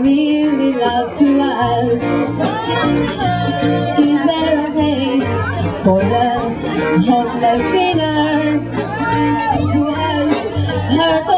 really love to ask. Is there a place for the hopeless sinner who has hurt